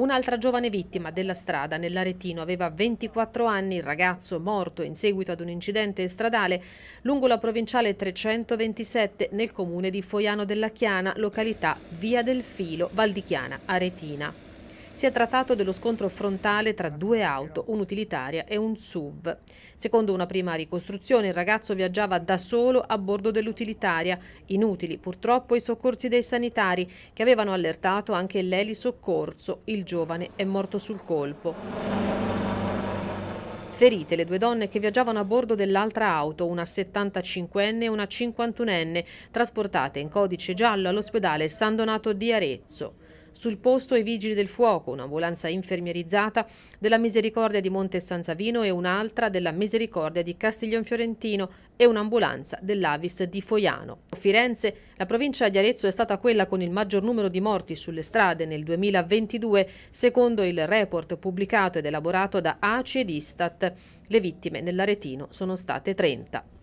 Un'altra giovane vittima della strada nell'Aretino aveva 24 anni, il ragazzo morto in seguito ad un incidente stradale lungo la provinciale 327 nel comune di Foiano della Chiana, località Via del Filo, Valdichiana, Aretina. Si è trattato dello scontro frontale tra due auto, un'utilitaria e un SUV. Secondo una prima ricostruzione, il ragazzo viaggiava da solo a bordo dell'utilitaria. Inutili purtroppo i soccorsi dei sanitari che avevano allertato anche l'eli soccorso. Il giovane è morto sul colpo. Ferite le due donne che viaggiavano a bordo dell'altra auto, una 75enne e una 51enne, trasportate in codice giallo all'ospedale San Donato di Arezzo. Sul posto i vigili del fuoco, un'ambulanza infermierizzata della Misericordia di Monte San Savino e un'altra della Misericordia di Castiglion Fiorentino e un'ambulanza dell'Avis di Foiano. Firenze, la provincia di Arezzo è stata quella con il maggior numero di morti sulle strade nel 2022, secondo il report pubblicato ed elaborato da ACI ed Istat. Le vittime nell'Aretino sono state 30.